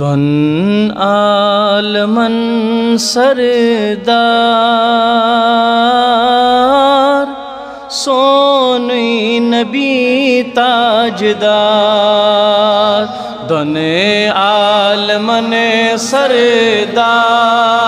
धन आलमन सरदार सोनी नबी ताजदार धन आलमन सरदार।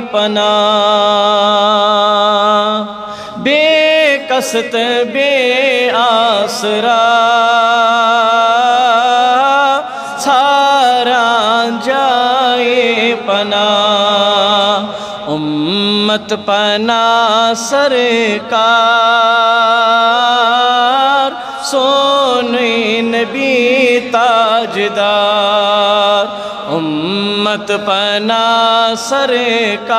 पना। बेकसत बे आसरा सारा जाए पना। उम्मत पना सरकार। सोने नबी ताजदार। उम्मत पना सरकार,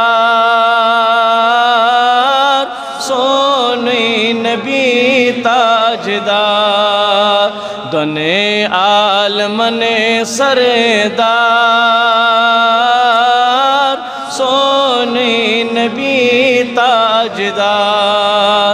सोने नबी ताजदार दने आलमने सरदार, सोने नबी ताजदार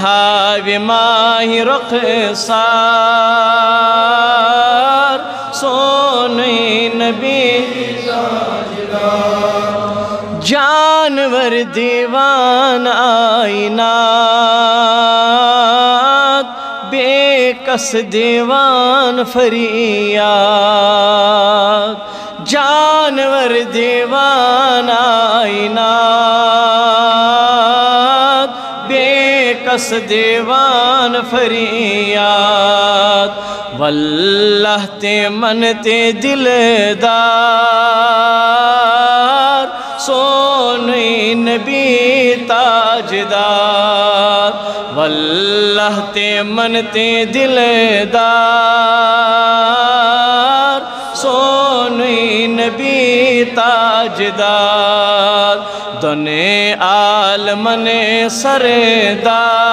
हावी माही रखसार जानवर दीवान आईना। बेकस दीवान फरियाद, जानवर दीवान आईना। बेकस दीवान फरियाद, वल्लाह ते मन ते दिलदार। सोने नबी ताजदार, वल्लाह ते मन ते दिलदार। सोने नबी ताजदार दने आलमने सरदार।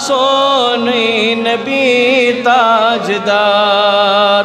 सोने नबी ताजदार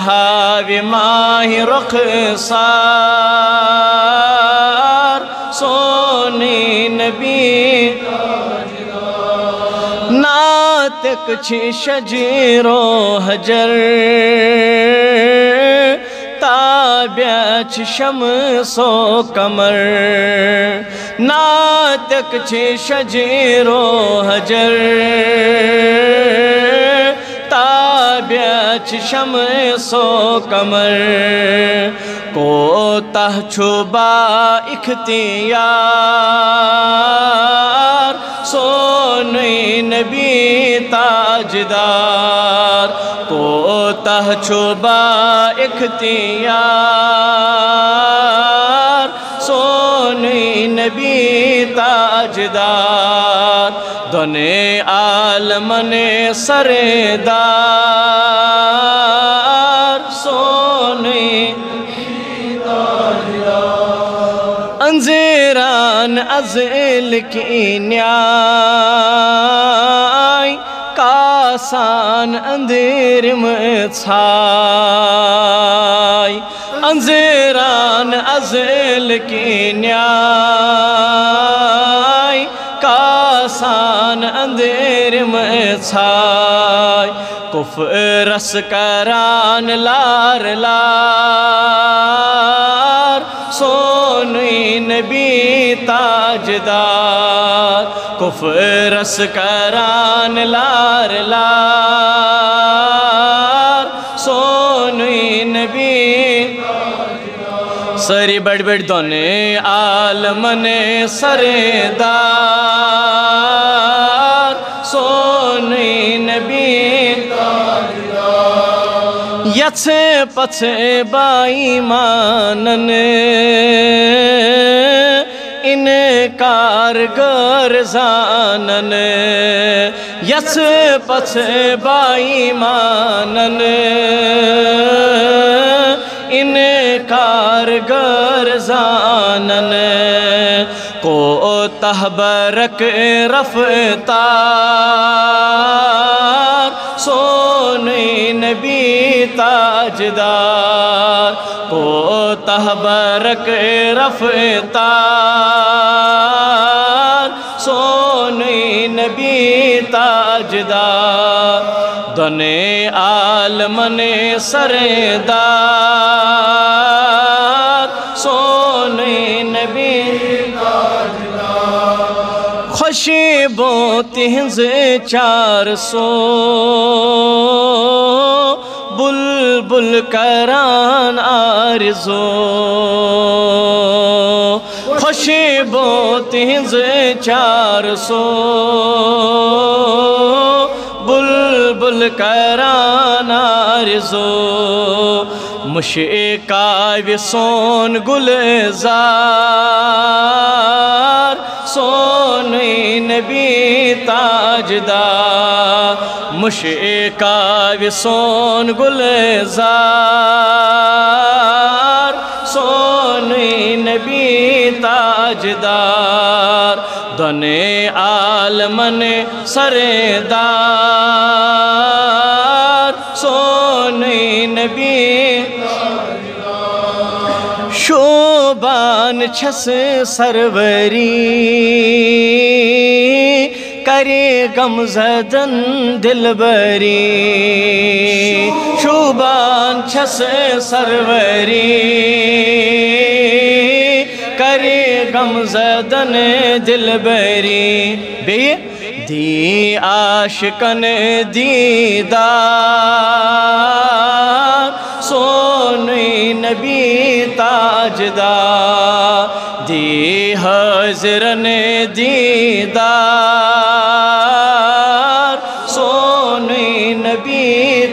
हावी माही रखसार सोने नबी। नातक छी शजीरो हजर। ताब्याच शमसो कमर। नातक छे शजीरो हजर। ताब्याच शमसो कमर को तह छुबा इख्तियार, सोने नबी ताजदार को तह छुबा इख्तियार, सोने नबी ताजदार दोने आलमने सरदार। अजल की न्याय कासान अंधेर में छाय अंजेरान अजल की न्याय कासान अंधेर में छाय कुफ रस करान लार लार ताजदार कुफ रस करान लार लार। सोने नबी, सरी बड़ बड़ दोने आलमने सरेदार। सोने नबी, यथ पथ बाई मानन। इन कारगर जानन यथ पथ बाई मानन। इन कारगर जानन, को तहबरक रफ्तार, सोने नबी ताजदार। को तहबरक रफ्तार, सोने नबी ताजदार दने आलमने सरदार, सोने नबी खुशबो तिहज चार सो। बुलबुल करान आरजो। खुशबो तिहज चार सो बुलबुल करान आरजो। मुशकाव सोन गुलजार। सोन नबी मुशे काव्य सोन गुलजार। सोन नबी ताजदार दने आलमन सरदार। शोबान छस सरवरी, करे गम जदन दिलबरी। शोबान छस सरवरी, करे गम जदन दिलबरी। बे दी आशिकन दीदार। सोन नबी ताजदार दी हजरन दीदार। सोन नबी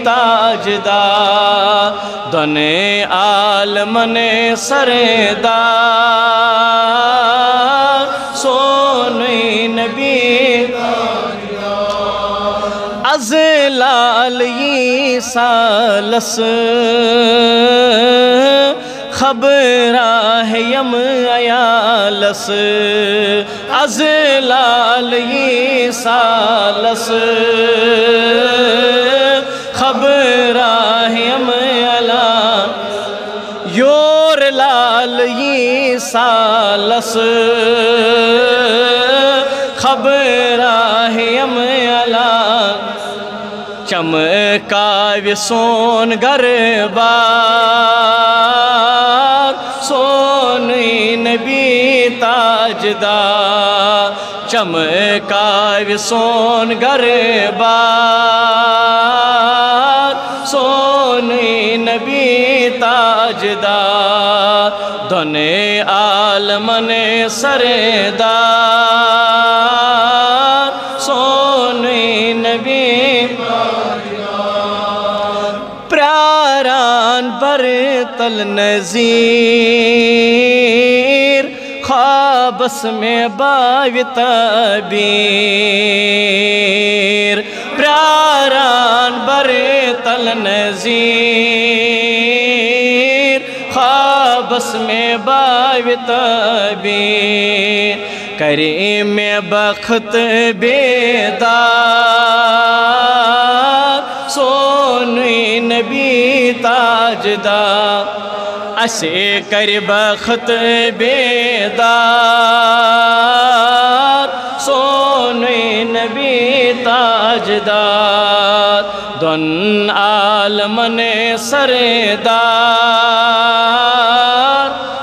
ताजदार दने आलमन सरदार। सोन नबी अज लाल ये सालस खबरा है यम अयालस अज लाल ये सालस। खबरा है यम अला योर लाल ये सालस। खबरा है यम अला चमकाव्य सोन गरबार चमकाव्य सोन गरबार सोन नबी ताजदार। दने आलमन सरदार। सोन नबी प्रारान पर तल नजीर। ख्वाबस में बाव तबीर प्रारान बर तल नजीर। ख्वाबस में बाव तबीर करे में बख्त बेदार। सोन नबी ताजदार असे कर बख्त बेदार। आलमन सरदार,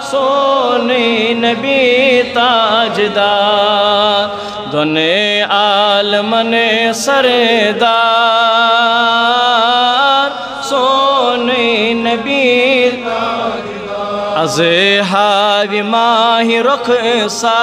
सोन नबी ताजदार दोने आलमन सरदार, सोने नबी अज हावि माहि रुख सा